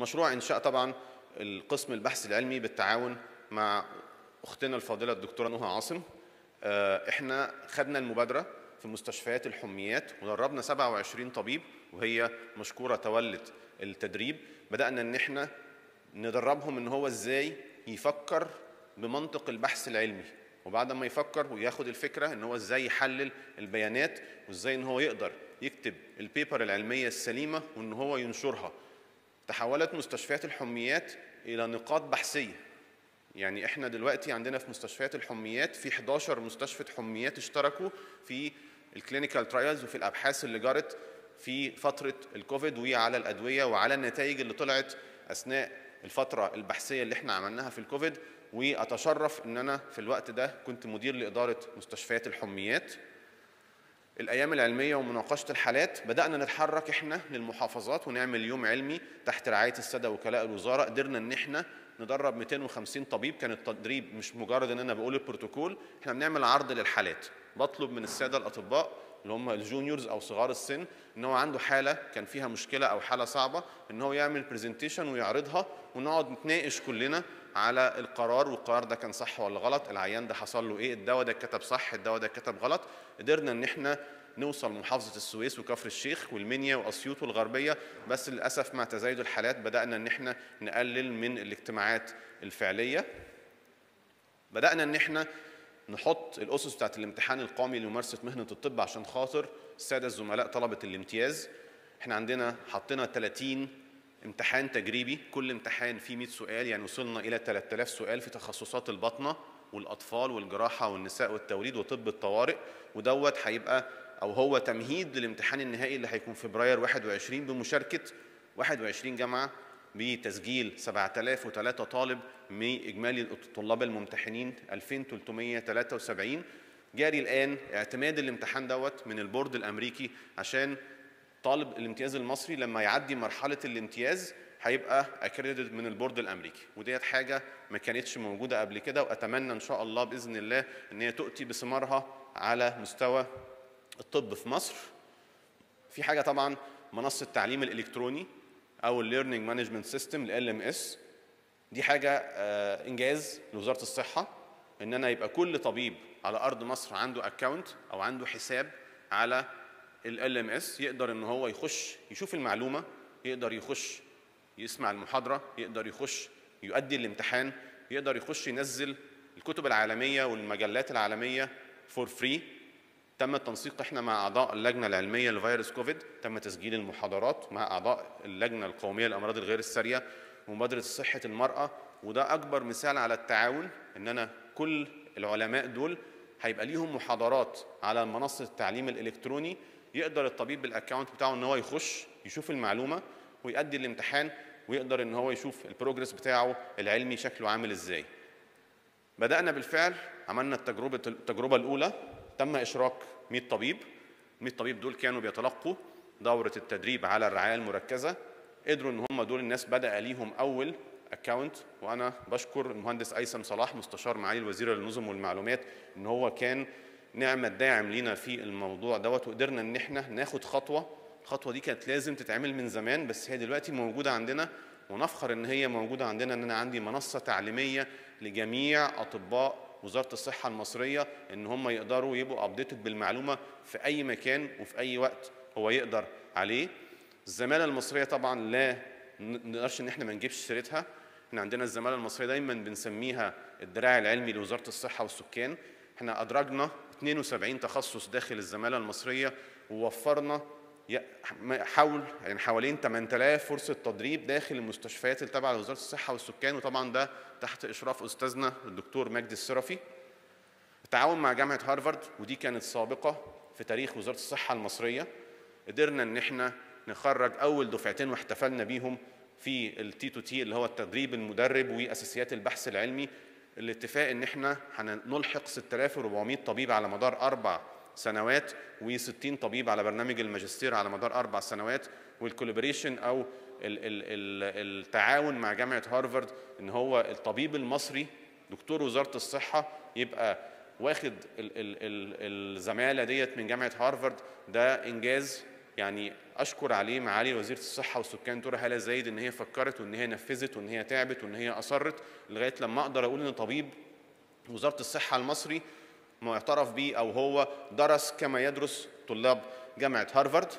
مشروع إنشاء طبعا القسم البحث العلمي بالتعاون مع أختنا الفاضلة الدكتورة نهى عاصم. آه، إحنا خدنا المبادرة في مستشفيات الحميات ودربنا 27 طبيب وهي مشكورة تولت التدريب. بدأنا إن إحنا ندربهم إن هو إزاي يفكر بمنطق البحث العلمي. وبعد ما يفكر وياخد الفكرة إن هو إزاي يحلل البيانات وإزاي إن هو يقدر يكتب ال paper العلمية السليمة وإن هو ينشرها. تحولت مستشفيات الحميات إلى نقاط بحثية. يعني إحنا دلوقتي عندنا في مستشفيات الحميات في 11 مستشفى حميات اشتركوا في ال clinical trials وفي الأبحاث اللي جرت في فترة الكوفيد وعلى الأدوية وعلى النتائج اللي طلعت أثناء الفترة البحثية اللي إحنا عملناها في الكوفيد. وأتشرف إن أنا في الوقت ده كنت مدير لإدارة مستشفيات الحميات. الأيام العلمية ومناقشة الحالات بدأنا نتحرك إحنا للمحافظات ونعمل يوم علمي تحت رعاية السادة وكلاء الوزارة. قدرنا إن إحنا ندرب 250 طبيب. كان التدريب مش مجرد إن أنا بقول البروتوكول إحنا بنعمل عرض للحالات. بطلب من السادة الأطباء اللي هم ال juniors أو صغار السن إن هو عنده حالة كان فيها مشكلة أو حالة صعبة إن هو يعمل presentation ويعرضها ونقعد نتناقش كلنا على القرار والقرار ده كان صح ولا غلط العيان ده حصل له إيه الدواء ده اتكتب صح الدواء ده اتكتب غلط. قدرنا إن إحنا نوصل محافظة السويس وكفر الشيخ والمنيا وأسيوط والغربية بس للأسف مع تزايد الحالات بدأنا إن إحنا نقلل من الاجتماعات الفعلية. بدأنا إن إحنا نحط الأسس بتاعت الامتحان القومي لممارسة مهنة الطب عشان خاطر السادة الزملاء طلبة الامتياز. إحنا عندنا حطينا 30 امتحان تجريبي كل امتحان فيه 100 سؤال يعني وصلنا إلى 3000 سؤال في تخصصات البطنة والأطفال والجراحة والنساء والتوليد وطب الطوارئ. ودوت هيبقى أو هو تمهيد للامتحان النهائي اللي هيكون فبراير 21 بمشاركة 21 جامعة بتسجيل 7003 طالب من إجمالي الطلاب الممتحنين 2373 جاري الآن اعتماد الامتحان دوت من البورد الأمريكي عشان طالب الامتياز المصري لما يعدي مرحلة الامتياز هيبقى accredited من البورد الأمريكي. وديت حاجة ما كانتش موجودة قبل كده وأتمنى إن شاء الله بإذن الله إن هي تؤتي بثمارها على مستوى الطب في مصر. في حاجة طبعا منصة التعليم الإلكتروني. أو ال learning management system LMS دي حاجة آه، إنجاز لوزارة الصحة إن أنا يبقى كل طبيب على أرض مصر عنده account أو عنده حساب على ال LMS يقدر إن هو يخش يشوف المعلومة يقدر يخش يسمع المحاضرة يقدر يخش يؤدي الامتحان يقدر يخش ينزل الكتب العالمية والمجلات العالمية for free تم التنسيق إحنا مع أعضاء اللجنة العلمية لفيروس كوفيد تم تسجيل المحاضرات مع أعضاء اللجنة القومية للأمراض الغير السارية ومبادره صحة المرأة وده أكبر مثال على التعاون إن أنا كل العلماء دول هيبقى ليهم محاضرات على منصة التعليم الإلكتروني يقدر الطبيب بال account بتاعه إن هو يخش يشوف المعلومة ويؤدي الامتحان ويقدر إن هو يشوف ال progress بتاعه العلمي شكله عامل إزاي. بدأنا بالفعل عملنا التجربة التجربة الأولى تم إشراك 100 طبيب. 100 طبيب دول كانوا بيتلقوا دورة التدريب على الرعاية المركزة. قدروا إن هم دول الناس بدأ ليهم أول account وأنا بشكر المهندس أيسم صلاح مستشار معالي الوزير للنظم والمعلومات إن هو كان نعمة داعم لينا في الموضوع دوت. وقدرنا إن إحنا ناخد خطوة. الخطوة دي كانت لازم تتعمل من زمان بس هي دلوقتي موجودة عندنا. ونفخر إن هي موجودة عندنا إن أنا عندي منصة تعليمية لجميع أطباء وزارة الصحة المصرية إن هم يقدروا يبقوا ابديتد بالمعلومة في أي مكان وفي أي وقت هو يقدر عليه. الزمالة المصرية طبعا لا نقدرش إن إحنا ما نجيبش سيرتها. إحنا عندنا الزمالة المصرية دايما بنسميها الدراع العلمي لوزارة الصحة والسكان. إحنا أدرجنا 72 تخصص داخل الزمالة المصرية ووفرنا حول يعني حوالين 8000 فرصة تدريب داخل المستشفيات التابعه لوزاره الصحة والسكان وطبعا ده تحت إشراف أستاذنا الدكتور مجدي السرفي. التعاون مع جامعة هارفارد ودي كانت سابقة في تاريخ وزارة الصحة المصرية. قدرنا إن إحنا نخرج أول دفعتين واحتفلنا بيهم في ال TOT اللي هو التدريب المدرب وأساسيات البحث العلمي. الاتفاق إن إحنا هنلحق 6400 طبيب على مدار أربع سنوات و60 طبيب على برنامج الماجستير على مدار أربع سنوات وال collaboration أو التعاون مع جامعة هارفارد إن هو الطبيب المصري دكتور وزارة الصحة يبقى واخد الزمالة ديت من جامعة هارفارد. ده إنجاز يعني أشكر عليه معالي وزيره الصحة والسكان دكتورة هالة زايد إن هي فكرت وإن هي نفذت وإن هي تعبت وإن هي أصرت لغاية لما أقدر أقول إن طبيب وزارة الصحة المصري معترف به أو هو درس كما يدرس طلاب جامعة هارفارد.